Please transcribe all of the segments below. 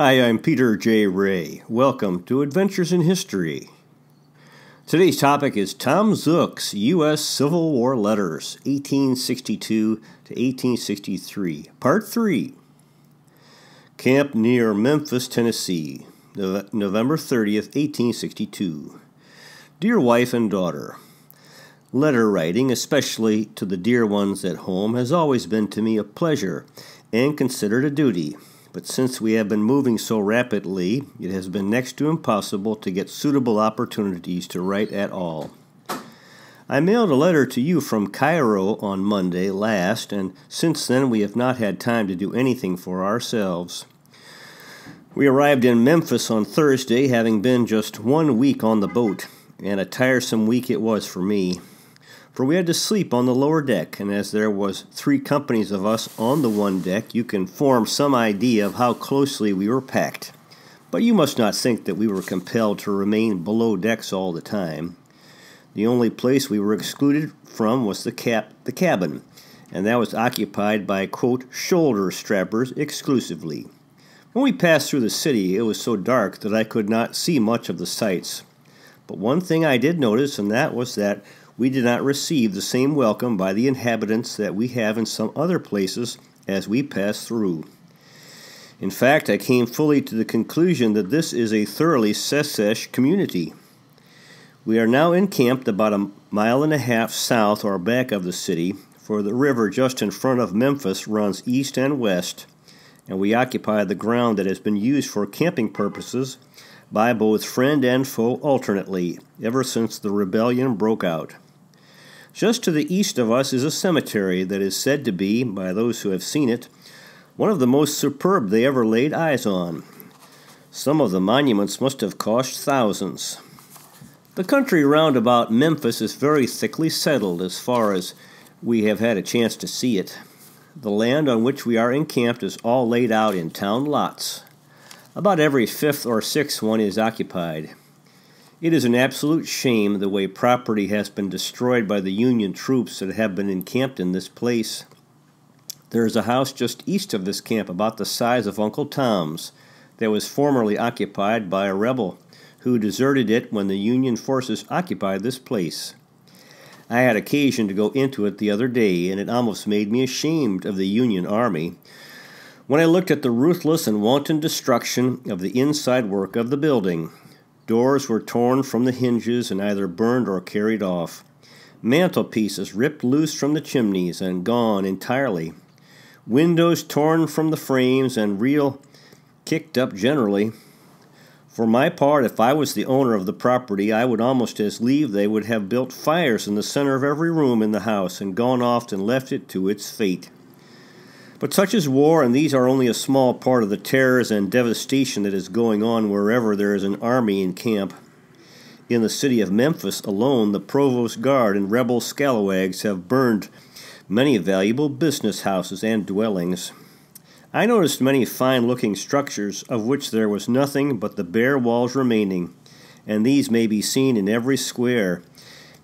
Hi, I'm Peter J. Rea. Welcome to Adventures in History. Today's topic is Tom Zuck's U.S. Civil War Letters, 1862 to 1863, Part 3. Camp near Memphis, Tennessee, November 30th, 1862. Dear wife and daughter, Letter writing, especially to the dear ones at home, has always been to me a pleasure and considered a duty. But since we have been moving so rapidly, it has been next to impossible to get suitable opportunities to write at all. I mailed a letter to you from Cairo on Monday last, and since then we have not had time to do anything for ourselves. We arrived in Memphis on Thursday, having been just one week on the boat, and a tiresome week it was for me for we had to sleep on the lower deck, and as there was three companies of us on the one deck, you can form some idea of how closely we were packed. But you must not think that we were compelled to remain below decks all the time. The only place we were excluded from was the cap the cabin, and that was occupied by quote shoulder strappers exclusively. When we passed through the city, it was so dark that I could not see much of the sights. But one thing I did notice, and that was that we did not receive the same welcome by the inhabitants that we have in some other places as we pass through. In fact, I came fully to the conclusion that this is a thoroughly Secesh community. We are now encamped about a mile and a half south or back of the city, for the river just in front of Memphis runs east and west, and we occupy the ground that has been used for camping purposes by both friend and foe alternately ever since the rebellion broke out. Just to the east of us is a cemetery that is said to be, by those who have seen it, one of the most superb they ever laid eyes on. Some of the monuments must have cost thousands. The country round about Memphis is very thickly settled as far as we have had a chance to see it. The land on which we are encamped is all laid out in town lots. About every fifth or sixth one is occupied. It is an absolute shame the way property has been destroyed by the Union troops that have been encamped in this place. There is a house just east of this camp, about the size of Uncle Tom's, that was formerly occupied by a rebel who deserted it when the Union forces occupied this place. I had occasion to go into it the other day, and it almost made me ashamed of the Union army when I looked at the ruthless and wanton destruction of the inside work of the building. Doors were torn from the hinges and either burned or carried off. Mantelpieces ripped loose from the chimneys and gone entirely. Windows torn from the frames and real kicked up generally. For my part, if I was the owner of the property, I would almost as lieve they would have built fires in the center of every room in the house and gone off and left it to its fate. But such is war, and these are only a small part of the terrors and devastation that is going on wherever there is an army in camp. In the city of Memphis alone, the provost guard and rebel scalawags have burned many valuable business houses and dwellings. I noticed many fine looking structures, of which there was nothing but the bare walls remaining, and these may be seen in every square,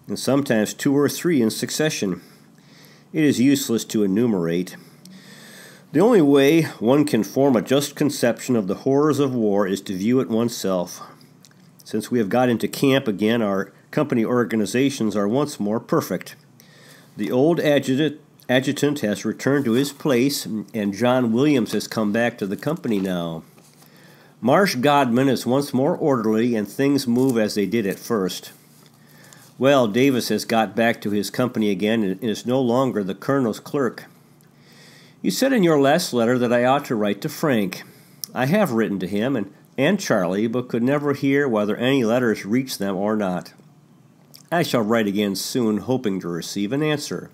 and sometimes two or three in succession. It is useless to enumerate. The only way one can form a just conception of the horrors of war is to view it oneself. Since we have got into camp again, our company organizations are once more perfect. The old adjutant, adjutant has returned to his place, and John Williams has come back to the company now. Marsh Godman is once more orderly, and things move as they did at first. Well, Davis has got back to his company again and is no longer the colonel's clerk. You said in your last letter that I ought to write to Frank. I have written to him and, and Charlie, but could never hear whether any letters reached them or not. I shall write again soon, hoping to receive an answer.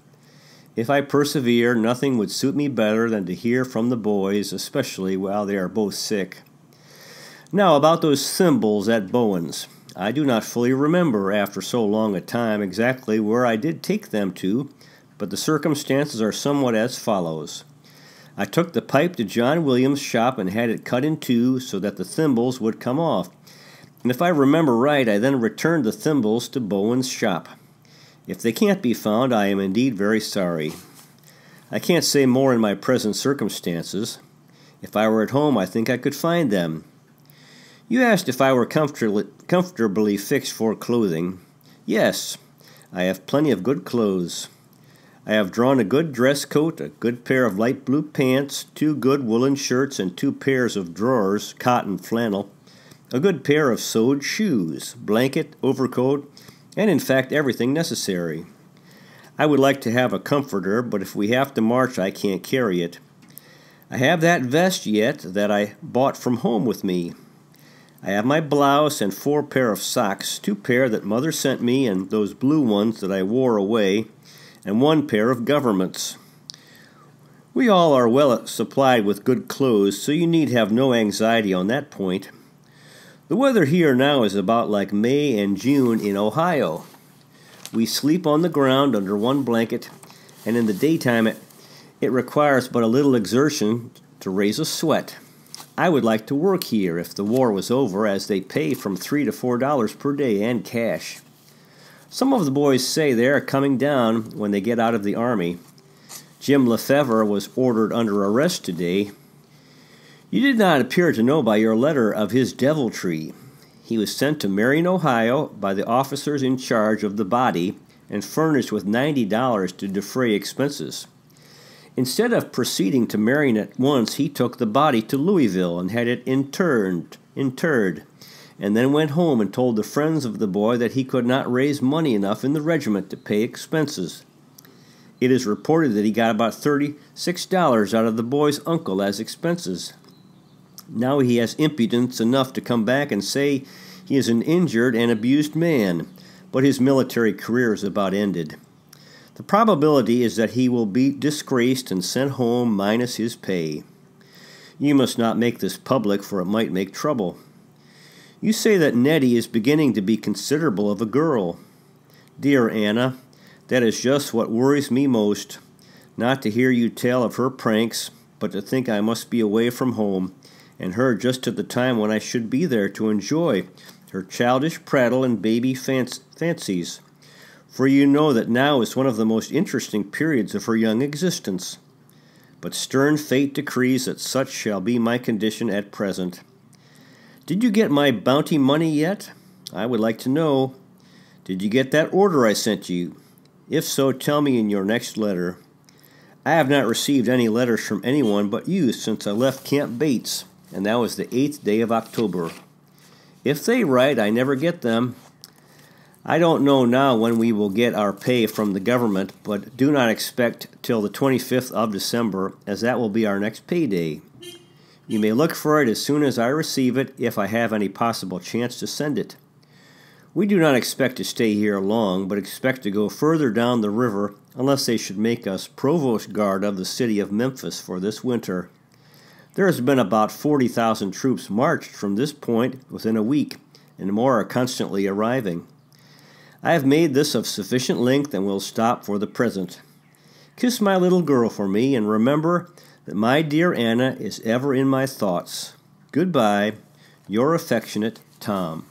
If I persevere, nothing would suit me better than to hear from the boys, especially while they are both sick. Now, about those thimbles at Bowen's. I do not fully remember, after so long a time, exactly where I did take them to, but the circumstances are somewhat as follows. I took the pipe to John Williams' shop and had it cut in two so that the thimbles would come off. And if I remember right, I then returned the thimbles to Bowen's shop. If they can't be found, I am indeed very sorry. I can't say more in my present circumstances. If I were at home, I think I could find them. You asked if I were comfortably, fixed for clothing. Yes, I have plenty of good clothes. I have drawn a good dress coat, a good pair of light blue pants, two good woolen shirts, and two pairs of drawers, cotton flannel, a good pair of sewed shoes, blanket, overcoat, and in fact everything necessary. I would like to have a comforter, but if we have to march, I can't carry it. I have that vest yet that I bought from home with me. I have my blouse and four pair of socks, two pair that mother sent me and those blue ones that I wore away, and one pair of governments. We all are well supplied with good clothes, so you need have no anxiety on that point. The weather here now is about like May and June in Ohio. We sleep on the ground under one blanket, and in the daytime it it requires but a little exertion to raise a sweat. I would like to work here if the war was over, as they pay from three to four dollars per day and cash. Some of the boys say they are coming down when they get out of the army. Jim Lefevre was ordered under arrest today. You did not appear to know by your letter of his deviltry. He was sent to Marion, Ohio, by the officers in charge of the body and furnished with ninety dollars to defray expenses. Instead of proceeding to Marion at once, he took the body to Louisville and had it interred, interred, and then went home and told the friends of the boy that he could not raise money enough in the regiment to pay expenses. It is reported that he got about $36 out of the boy's uncle as expenses. Now he has impudence enough to come back and say he is an injured and abused man, but his military career is about ended. The probability is that he will be disgraced and sent home minus his pay. You must not make this public, for it might make trouble. You say that Nettie is beginning to be considerable of a girl. Dear Anna, that is just what worries me most. Not to hear you tell of her pranks, but to think I must be away from home, and her just at the time when I should be there to enjoy her childish prattle and baby fancies for you know that now is one of the most interesting periods of her young existence. But stern fate decrees that such shall be my condition at present. Did you get my bounty money yet? I would like to know. Did you get that order I sent you? If so, tell me in your next letter. I have not received any letters from anyone but you since I left Camp Bates, and that was the eighth day of October. If they write, I never get them, I don't know now when we will get our pay from the government, but do not expect till the 25th of December, as that will be our next payday. You may look for it as soon as I receive it, if I have any possible chance to send it. We do not expect to stay here long, but expect to go further down the river unless they should make us provost guard of the city of Memphis for this winter. There has been about 40,000 troops marched from this point within a week, and more are constantly arriving. I have made this of sufficient length and will stop for the present. Kiss my little girl for me, and remember that my dear Anna is ever in my thoughts. Goodbye, your affectionate Tom.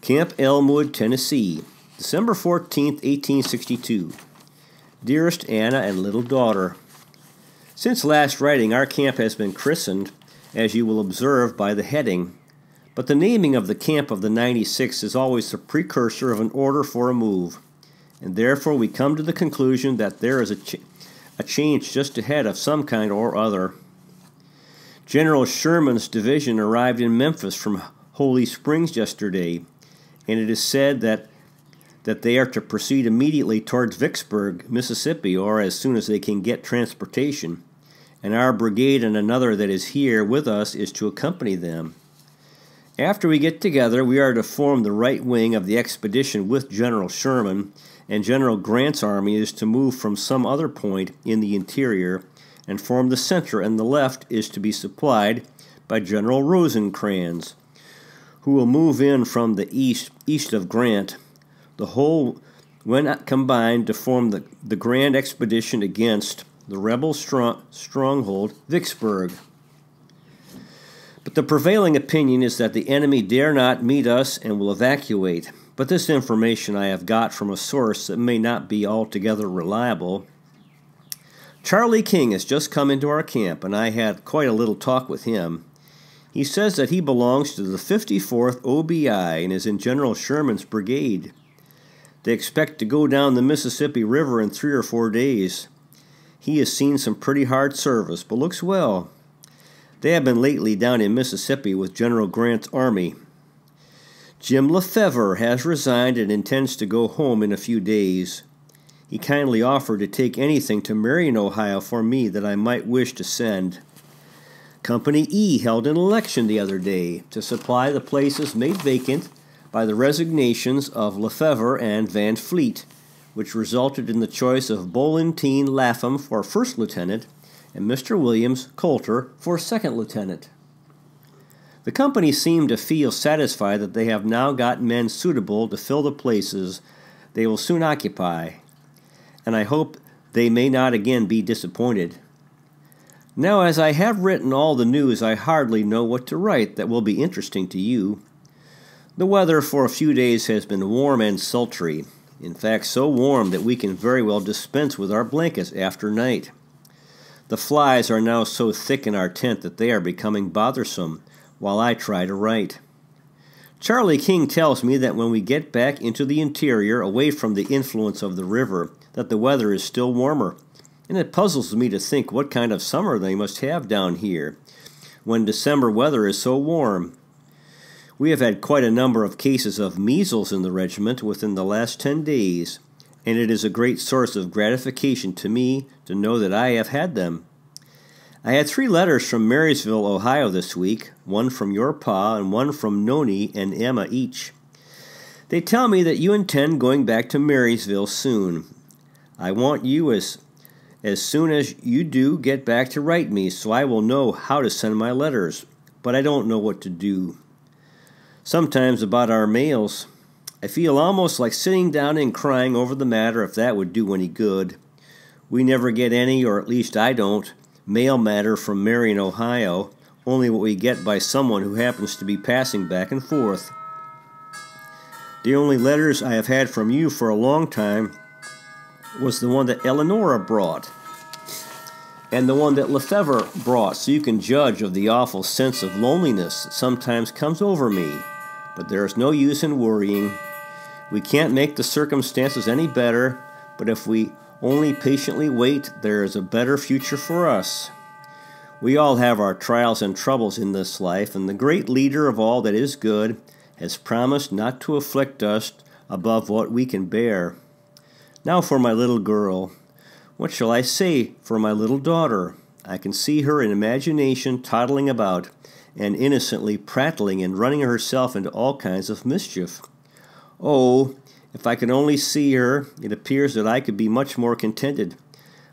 Camp Elmwood, Tennessee, December 14, 1862. Dearest Anna and little daughter, Since last writing, our camp has been christened, as you will observe by the heading but the naming of the camp of the 96 is always the precursor of an order for a move, and therefore we come to the conclusion that there is a, a change just ahead of some kind or other. General Sherman's division arrived in Memphis from Holly Springs yesterday, and it is said that that they are to proceed immediately towards Vicksburg, Mississippi, or as soon as they can get transportation. And our brigade and another that is here with us is to accompany them. After we get together, we are to form the right wing of the expedition with General Sherman, and General Grant's army is to move from some other point in the interior and form the center, and the left is to be supplied by General Rosecrans, who will move in from the east east of Grant. The whole, when combined, to form the, the grand expedition against the rebel strong, stronghold Vicksburg. But the prevailing opinion is that the enemy dare not meet us and will evacuate. But this information I have got from a source that may not be altogether reliable. Charlie King has just come into our camp, and I had quite a little talk with him. He says that he belongs to the 54th OVI and is in General Sherman's brigade. They expect to go down the Mississippi River in three or four days. He has seen some pretty hard service, but looks well. They have been lately down in Mississippi with General Grant's army. Jim Lefevre has resigned and intends to go home in a few days. He kindly offered to take anything to Marion, Ohio for me that I might wish to send. Company E held an election the other day to supply the places made vacant by the resignations of Lefevre and Van Fleet, which resulted in the choice of Valentine Lapham for first lieutenant and Mr. Williams Coulter for second lieutenant. The company seemed to feel satisfied that they have now got men suitable to fill the places they will soon occupy, and I hope they may not again be disappointed. Now, as I have written all the news, I hardly know what to write that will be interesting to you. The weather for a few days has been warm and sultry, in fact, so warm that we can very well dispense with our blankets after night. The flies are now so thick in our tent that they are becoming bothersome while I try to write. Charlie King tells me that when we get back into the interior, away from the influence of the river, that the weather is still warmer, and it puzzles me to think what kind of summer they must have down here when December weather is so warm. We have had quite a number of cases of measles in the regiment within the last 10 days, and it is a great source of gratification to me to know that I have had them. I had three letters from Marysville, Ohio this week, one from your pa and one from Noni and Emma each. They tell me that you intend going back to Marysville soon. I want you as as soon as you do get back to write me so I will know how to send my letters, but I don't know what to do. Sometimes about our mails, I feel almost like sitting down and crying over the matter if that would do any good. We never get any, or at least I don't, mail matter from Marion, Ohio, only what we get by someone who happens to be passing back and forth. The only letters I have had from you for a long time was the one that Eleonora brought and the one that Lefevre brought, so you can judge of the awful sense of loneliness that sometimes comes over me but there is no use in worrying. We can't make the circumstances any better, but if we only patiently wait, there is a better future for us. We all have our trials and troubles in this life, and the great leader of all that is good has promised not to afflict us above what we can bear. Now for my little girl. What shall I say for my little daughter? I can see her in imagination toddling about and innocently prattling and running herself into all kinds of mischief. Oh, if I could only see her, it appears that I could be much more contented.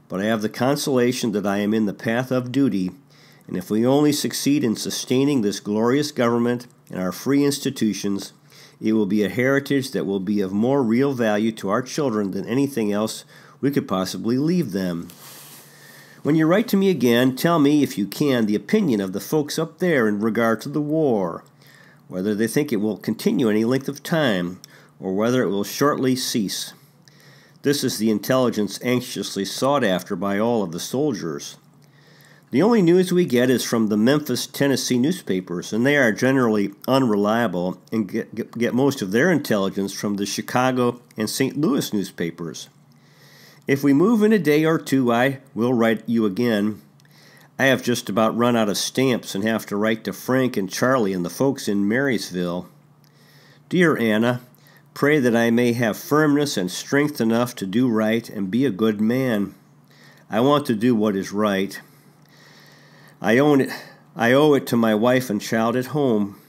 But I have the consolation that I am in the path of duty, and if we only succeed in sustaining this glorious government and our free institutions, it will be a heritage that will be of more real value to our children than anything else we could possibly leave them. When you write to me again, tell me, if you can, the opinion of the folks up there in regard to the war, whether they think it will continue any length of time, or whether it will shortly cease. This is the intelligence anxiously sought after by all of the soldiers. The only news we get is from the Memphis, Tennessee newspapers, and they are generally unreliable and get, get, most of their intelligence from the Chicago and St. Louis newspapers. If we move in a day or two, I will write you again. I have just about run out of stamps and have to write to Frank and Charlie and the folks in Marysville. Dear Anna, pray that I may have firmness and strength enough to do right and be a good man. I want to do what is right. I own it. I owe it to my wife and child at home.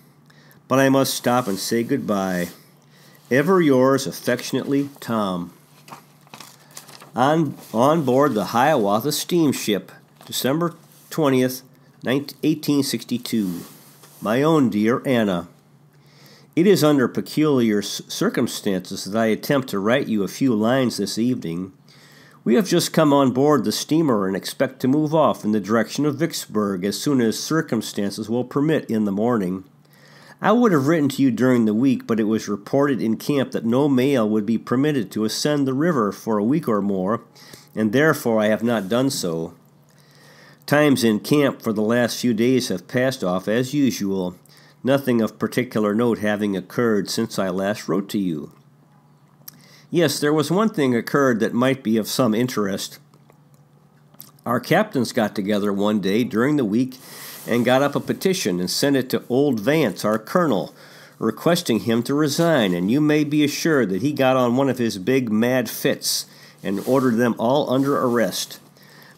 But I must stop and say goodbye. Ever yours affectionately, Tom on, on board the Hiawatha steamship, December 20th, 1862. My own dear Anna, It is under peculiar circumstances that I attempt to write you a few lines this evening. We have just come on board the steamer and expect to move off in the direction of Vicksburg as soon as circumstances will permit in the morning. I would have written to you during the week, but it was reported in camp that no mail would be permitted to ascend the river for a week or more, and therefore I have not done so. Times in camp for the last few days have passed off as usual, nothing of particular note having occurred since I last wrote to you. Yes, there was one thing occurred that might be of some interest. Our captains got together one day during the week and got up a petition and sent it to old Vance, our colonel, requesting him to resign, and you may be assured that he got on one of his big mad fits and ordered them all under arrest.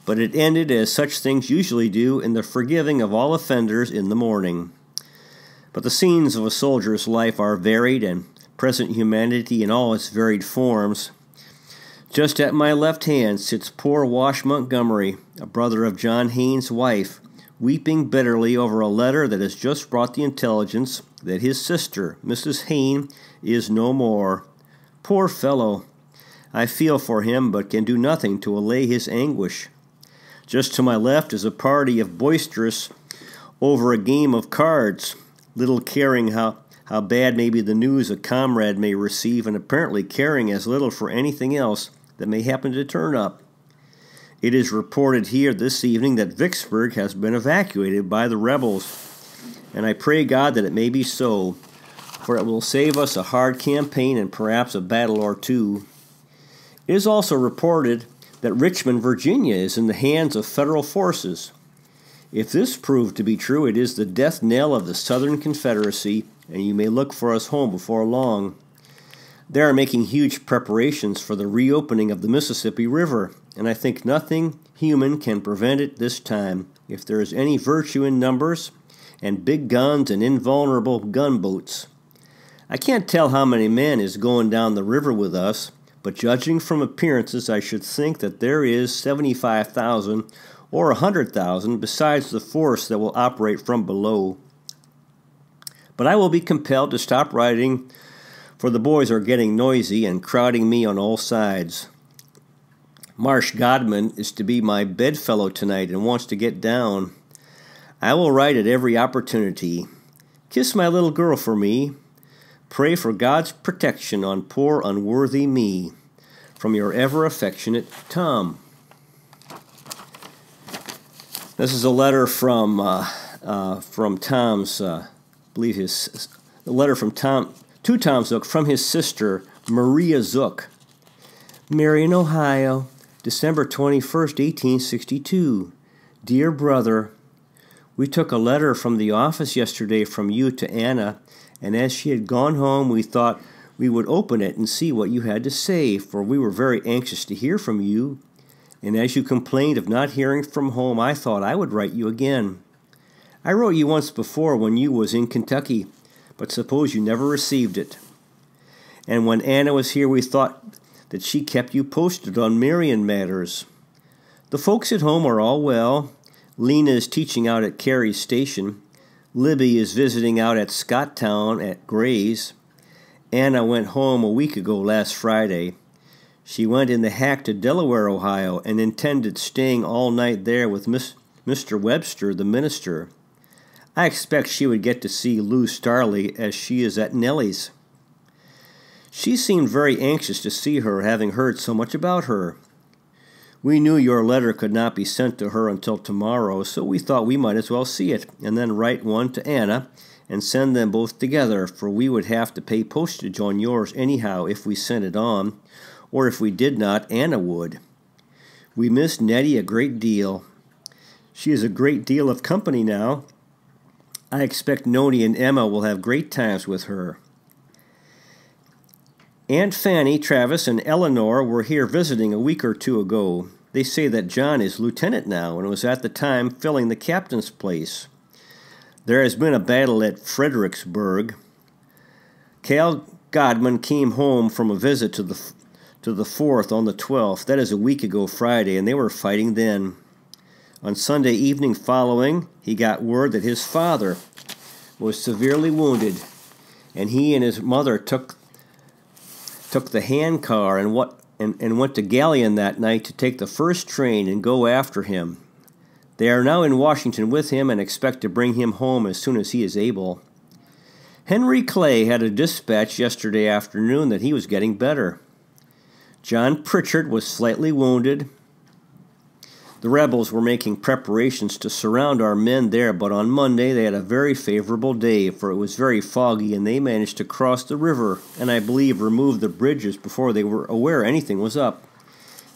But it ended as such things usually do in the forgiving of all offenders in the morning. But the scenes of a soldier's life are varied, and present humanity in all its varied forms. Just at my left hand sits poor Wash Montgomery, a brother of John Haynes' wife, weeping bitterly over a letter that has just brought the intelligence that his sister, Mrs. Hayne, is no more. Poor fellow! I feel for him, but can do nothing to allay his anguish. Just to my left is a party of boisterous over a game of cards, little caring how, how bad may be the news a comrade may receive, and apparently caring as little for anything else that may happen to turn up. It is reported here this evening that Vicksburg has been evacuated by the rebels, and I pray God that it may be so, for it will save us a hard campaign and perhaps a battle or two. It is also reported that Richmond, Virginia is in the hands of federal forces. If this prove to be true, it is the death knell of the Southern Confederacy, and you may look for us home before long. They are making huge preparations for the reopening of the Mississippi River, and I think nothing human can prevent it this time. If there is any virtue in numbers, and big guns and invulnerable gunboats. I can't tell how many men is going down the river with us, but judging from appearances, I should think that there is 75,000 or a 100,000 besides the force that will operate from below. But I will be compelled to stop writing, for the boys are getting noisy and crowding me on all sides. Marsh Godman is to be my bedfellow tonight and wants to get down. I will write at every opportunity. Kiss my little girl for me. Pray for God's protection on poor unworthy me. From your ever affectionate Tom. This is a letter from uh, uh, from Tom's, uh, I believe his a letter from Tom to Tom Zuck from his sister Maria Zuck. Marion, Ohio, December 21st, 1862. Dear brother, we took a letter from the office yesterday from you to Anna, and as she had gone home, we thought we would open it and see what you had to say, for we were very anxious to hear from you and as you complained of not hearing from home, I thought I would write you again. I wrote you once before when you was in Kentucky, but suppose you never received it. And when Anna was here, we thought that she kept you posted on Marion matters. The folks at home are all well. Lena is teaching out at Carey's Station. Libby is visiting out at Scotttown at Gray's. Anna went home a week ago last Friday. She went in the hack to Delaware, Ohio, and intended staying all night there with Miss, Mr. Webster, the minister. I expect she would get to see Lou Starley as she is at Nellie's. She seemed very anxious to see her, having heard so much about her. We knew your letter could not be sent to her until tomorrow, so we thought we might as well see it, and then write one to Anna and send them both together, for we would have to pay postage on yours anyhow if we sent it on, or if we did not, Anna would. We miss Nettie a great deal. She is a great deal of company now. I expect Noni and Emma will have great times with her. Aunt Fanny, Travis, and Eleanor were here visiting a week or two ago. They say that John is lieutenant now and was at the time filling the captain's place. There has been a battle at Fredericksburg. Cal Godman came home from a visit to the to the 4th on the 12th. That is a week ago Friday, and they were fighting then. On Sunday evening following, he got word that his father was severely wounded, and he and his mother took took the hand car and what and, and went to Galion that night to take the first train and go after him. They are now in Washington with him and expect to bring him home as soon as he is able. Henry Clay had a dispatch yesterday afternoon that he was getting better. John Pritchard was slightly wounded. The rebels were making preparations to surround our men there, but on Monday they had a very favorable day, for it was very foggy, and they managed to cross the river, and I believe remove the bridges before they were aware anything was up,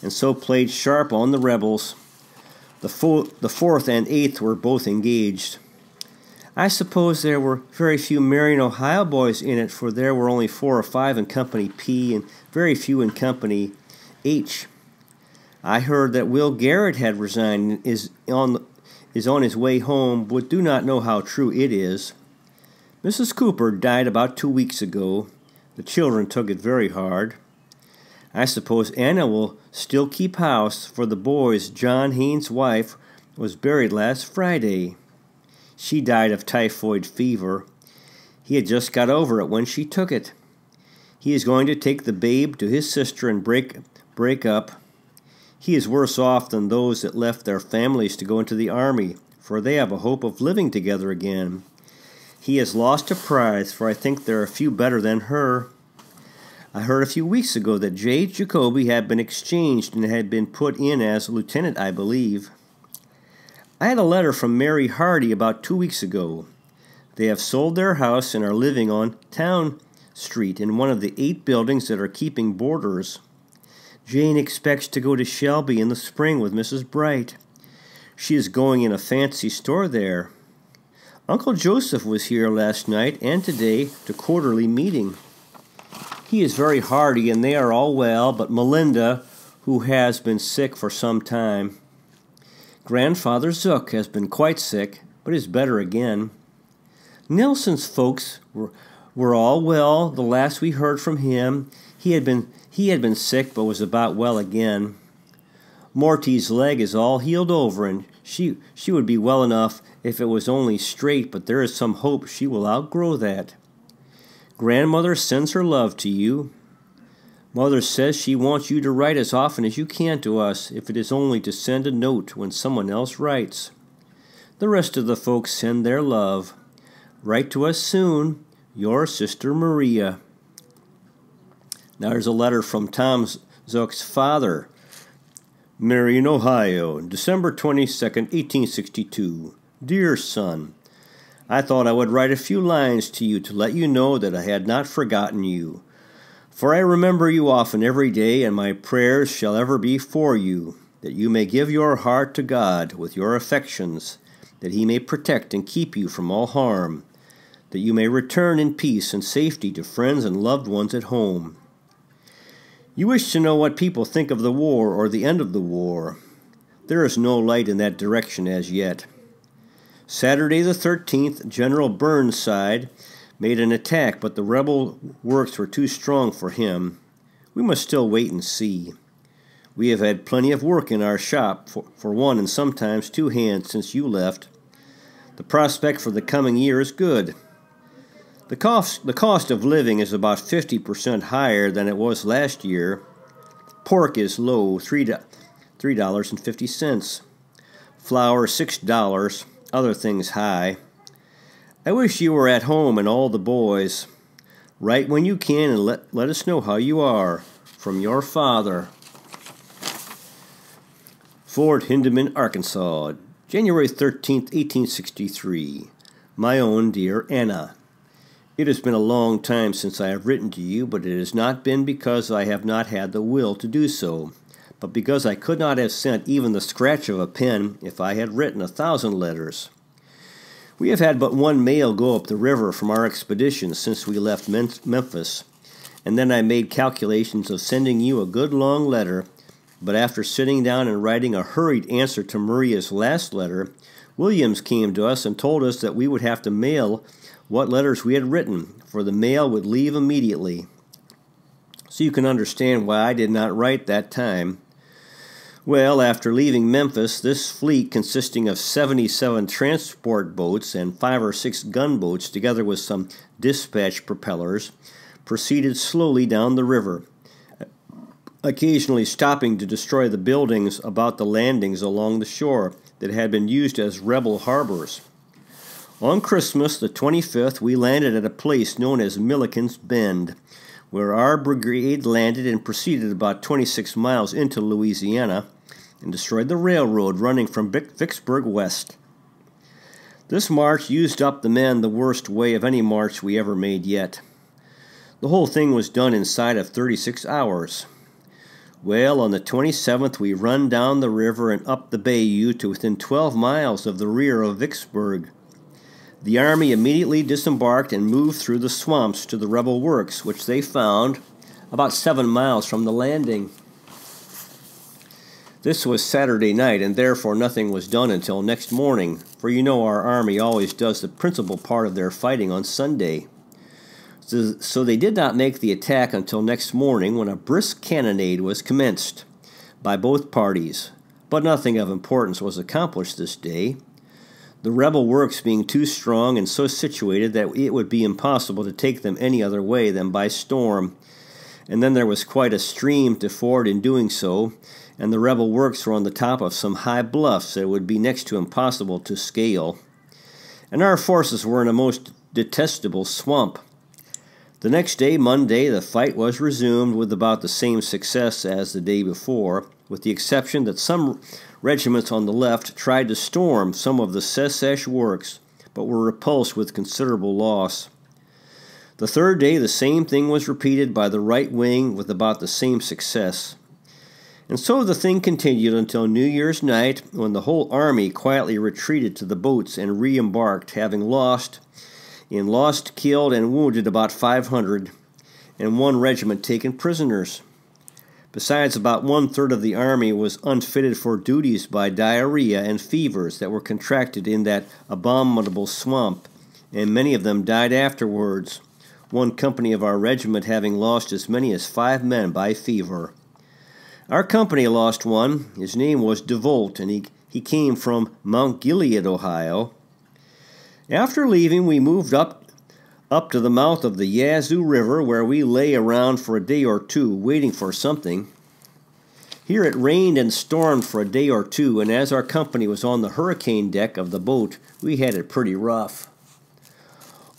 and so played sharp on the rebels. The, fo- the fourth and eighth were both engaged. I suppose there were very few Marion, Ohio boys in it, for there were only four or five in Company P and very few in Company H. I heard that Will Garrett had resigned is on, is on his way home, but do not know how true it is. Mrs. Cooper died about two weeks ago. The children took it very hard. I suppose Anna will still keep house for the boys. John Haynes' wife was buried last Friday. She died of typhoid fever. He had just got over it when she took it. He is going to take the babe to his sister and break break up. He is worse off than those that left their families to go into the army, for they have a hope of living together again. He has lost a prize, for I think there are few better than her. I heard a few weeks ago that J. Jacoby had been exchanged and had been put in as lieutenant, I believe. I had a letter from Mary Hardy about two weeks ago. They have sold their house and are living on Town Street in one of the eight buildings that are keeping boarders. Jane expects to go to Shelby in the spring with Mrs. Bright. She is going in a fancy store there. Uncle Joseph was here last night and today to quarterly meeting. He is very hearty and they are all well, but Melinda, who has been sick for some time. Grandfather Zuck has been quite sick, but is better again. Nelson's folks were, were all well the last we heard from him. He had been he had been sick but was about well again. Morty's leg is all healed over, and she, she would be well enough if it was only straight, but there is some hope she will outgrow that. Grandmother sends her love to you. Mother says she wants you to write as often as you can to us, if it is only to send a note when someone else writes. The rest of the folks send their love. Write to us soon. Your sister Maria. Now there's a letter from Tom Zuck's father, Marion, Ohio, December 22nd, 1862. Dear son, I thought I would write a few lines to you to let you know that I had not forgotten you. For I remember you often every day, and my prayers shall ever be for you, that you may give your heart to God with your affections, that he may protect and keep you from all harm, that you may return in peace and safety to friends and loved ones at home you wish to know what people think of the war or the end of the war. There is no light in that direction as yet. Saturday the 13th, General Burnside made an attack, but the rebel works were too strong for him. We must still wait and see. We have had plenty of work in our shop, for, for one and sometimes two hands, since you left. The prospect for the coming year is good. The cost, the cost of living is about 50% higher than it was last year. Pork is low, $3, $3.50. Flour, $6. Other things high. I wish you were at home and all the boys. Write when you can and let, let us know how you are. From your father. Fort Hindman, Arkansas, January 13th, 1863. My own dear Anna. It has been a long time since I have written to you, but it has not been because I have not had the will to do so, but because I could not have sent even the scratch of a pen if I had written a thousand letters. We have had but one mail go up the river from our expedition since we left Memphis, and then I made calculations of sending you a good long letter, but after sitting down and writing a hurried answer to Maria's last letter, Williams came to us and told us that we would have to mail what letters we had written, for the mail would leave immediately. So you can understand why I did not write that time. Well, after leaving Memphis, this fleet, consisting of 77 transport boats and five or six gunboats, together with some dispatch propellers, proceeded slowly down the river, occasionally stopping to destroy the buildings about the landings along the shore that had been used as rebel harbors. On Christmas, the 25th, we landed at a place known as Milliken's Bend, where our brigade landed and proceeded about 26 miles into Louisiana, and destroyed the railroad running from Vicksburg west. This march used up the men the worst way of any march we ever made yet. The whole thing was done inside of 36 hours. Well, on the 27th, we run down the river and up the bayou to within 12 miles of the rear of Vicksburg. The army immediately disembarked and moved through the swamps to the rebel works, which they found about seven miles from the landing. This was Saturday night, and therefore nothing was done until next morning, for you know our army always does the principal part of their fighting on Sunday. So, they did not make the attack until next morning when a brisk cannonade was commenced by both parties, but nothing of importance was accomplished this day the rebel works being too strong and so situated that it would be impossible to take them any other way than by storm. And then there was quite a stream to ford in doing so, and the rebel works were on the top of some high bluffs that it would be next to impossible to scale. And our forces were in a most detestable swamp. The next day, Monday, the fight was resumed with about the same success as the day before, with the exception that some regiments on the left tried to storm some of the Secesh works, but were repulsed with considerable loss. The third day, the same thing was repeated by the right wing with about the same success. And so the thing continued until New Year's night, when the whole army quietly retreated to the boats and re embarked, having lost, in lost, killed, and wounded about 500, and one regiment taken prisoners. Besides, about one third of the army was unfitted for duties by diarrhea and fevers that were contracted in that abominable swamp, and many of them died afterwards, one company of our regiment having lost as many as five men by fever. Our company lost one. His name was DeVolt, and he, he came from Mount Gilead, Ohio. After leaving, we moved up up to the mouth of the Yazoo River, where we lay around for a day or two waiting for something. Here it rained and stormed for a day or two, and as our company was on the hurricane deck of the boat, we had it pretty rough.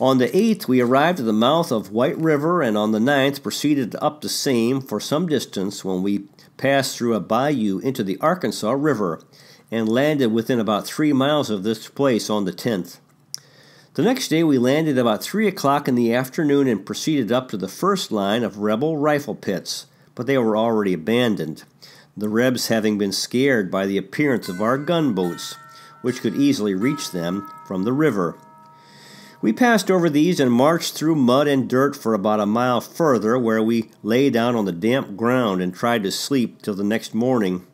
On the 8th, we arrived at the mouth of White River, and on the 9th, proceeded up the same for some distance when we passed through a bayou into the Arkansas River and landed within about three miles of this place on the 10th. The next day we landed about 3 o'clock in the afternoon and proceeded up to the first line of rebel rifle pits, but they were already abandoned, the Rebs having been scared by the appearance of our gunboats, which could easily reach them from the river. We passed over these and marched through mud and dirt for about a mile further, where we lay down on the damp ground and tried to sleep till the next morning.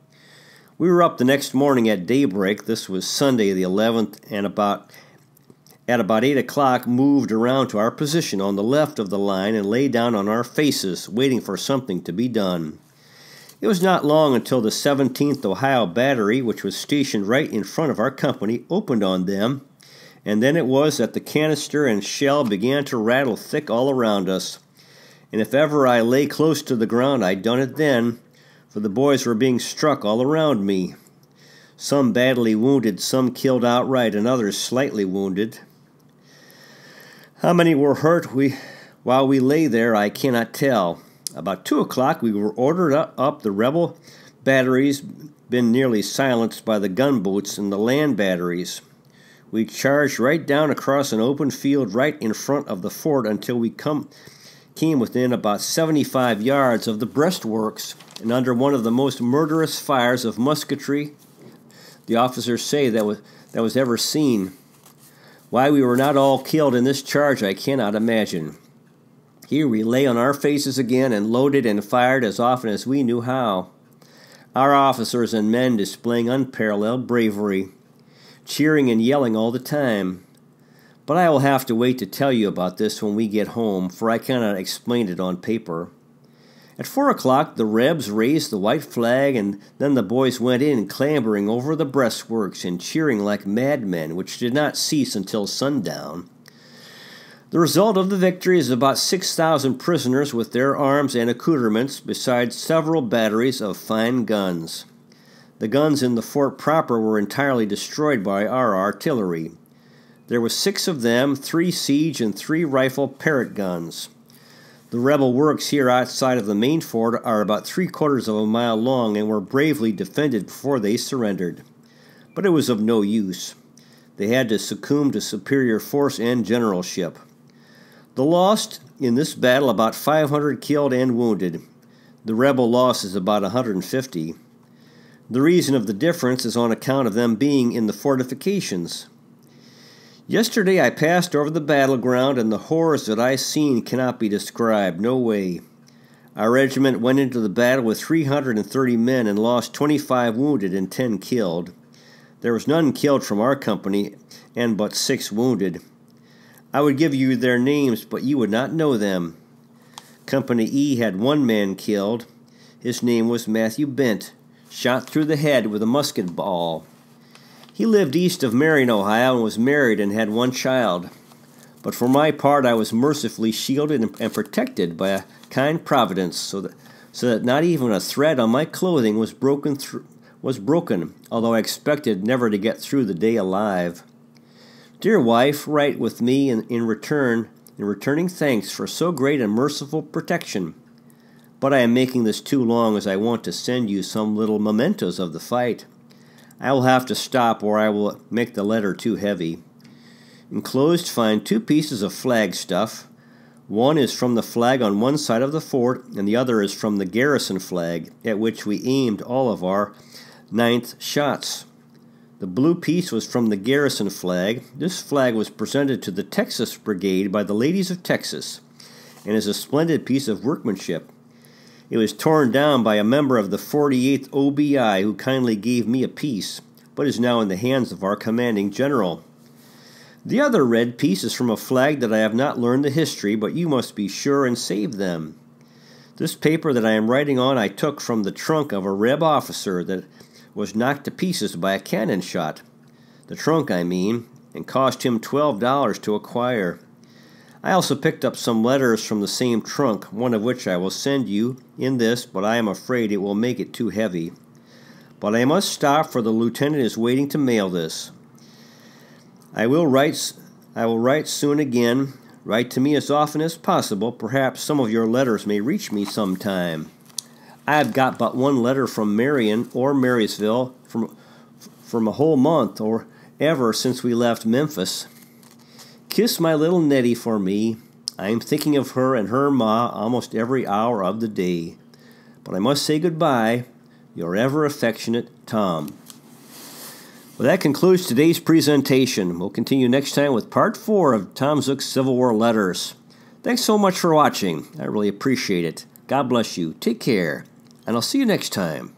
We were up the next morning at daybreak. This was Sunday the 11th, and about at about 8 o'clock, moved around to our position on the left of the line and lay down on our faces, waiting for something to be done. It was not long until the 17th Ohio Battery, which was stationed right in front of our company, opened on them, and then it was that the canister and shell began to rattle thick all around us. And if ever I lay close to the ground, I done it then, for the boys were being struck all around me. Some badly wounded, some killed outright, and others slightly wounded. How many were hurt we, while we lay there, I cannot tell. About two o'clock, we were ordered up, the rebel batteries, been nearly silenced by the gunboats and the land batteries. We charged right down across an open field right in front of the fort until we come, came within about 75 yards of the breastworks and under one of the most murderous fires of musketry the officers say that was, that was ever seen. Why we were not all killed in this charge, I cannot imagine. Here we lay on our faces again and loaded and fired as often as we knew how. Our officers and men displaying unparalleled bravery, cheering and yelling all the time. But I will have to wait to tell you about this when we get home, for I cannot explain it on paper. At four o'clock, the Rebs raised the white flag, and then the boys went in, clambering over the breastworks and cheering like madmen, which did not cease until sundown. The result of the victory is about 6,000 prisoners with their arms and accoutrements, besides several batteries of fine guns. The guns in the fort proper were entirely destroyed by our artillery. There were six of them, three siege and three rifle Parrott guns. The rebel works here outside of the main fort are about three quarters of a mile long and were bravely defended before they surrendered. But it was of no use. They had to succumb to superior force and generalship. The lost in this battle about 500 killed and wounded. The rebel loss is about 150. The reason of the difference is on account of them being in the fortifications. Yesterday I passed over the battleground, and the horrors that I seen cannot be described, no way. Our regiment went into the battle with 330 men and lost 25 wounded and 10 killed. There was none killed from our company, and but six wounded. I would give you their names, but you would not know them. Company E had one man killed. His name was Matthew Bent, shot through the head with a musket ball. He lived east of Marion, Ohio, and was married and had one child. But for my part, I was mercifully shielded and protected by a kind providence, so that, so that not even a thread on my clothing was broken was broken, although I expected never to get through the day alive. Dear wife, write with me in, in return, in returning thanks for so great and merciful protection. But I am making this too long as I want to send you some little mementos of the fight. I will have to stop or I will make the letter too heavy. Enclosed, find two pieces of flag stuff. One is from the flag on one side of the fort, and the other is from the garrison flag, at which we aimed all of our ninth shots. The blue piece was from the garrison flag. This flag was presented to the Texas Brigade by the ladies of Texas, and is a splendid piece of workmanship. It was torn down by a member of the 48th OVI who kindly gave me a piece, but is now in the hands of our commanding general. The other red piece is from a flag that I have not learned the history, but you must be sure and save them. This paper that I am writing on I took from the trunk of a Reb officer that was knocked to pieces by a cannon shot. The trunk, I mean, and cost him twelve dollars to acquire. I also picked up some letters from the same trunk, one of which I will send you in this, but I am afraid it will make it too heavy. But I must stop, for the lieutenant is waiting to mail this. I will write. I will write soon again. Write to me as often as possible. Perhaps some of your letters may reach me sometime. I have got but one letter from Marion or Marysville from from a whole month or ever since we left Memphis. Kiss my little Nettie for me. I am thinking of her and her ma almost every hour of the day. But I must say goodbye. Your ever affectionate Tom. Well, that concludes today's presentation. We'll continue next time with part four of Tom Zuck's Civil War letters. Thanks so much for watching. I really appreciate it. God bless you. Take care, and I'll see you next time.